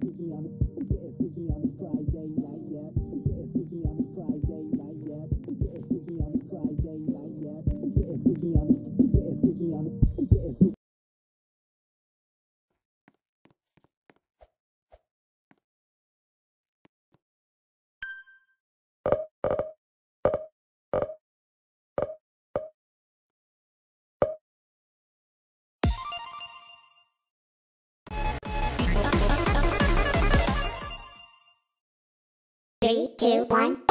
freaky on getting freaky on Friday night, yeah. Getting freaky on Friday night, yeah. Getting freaky on Friday night, yeah. Getting freaky on getting freaky on getting freaky Three, two, one.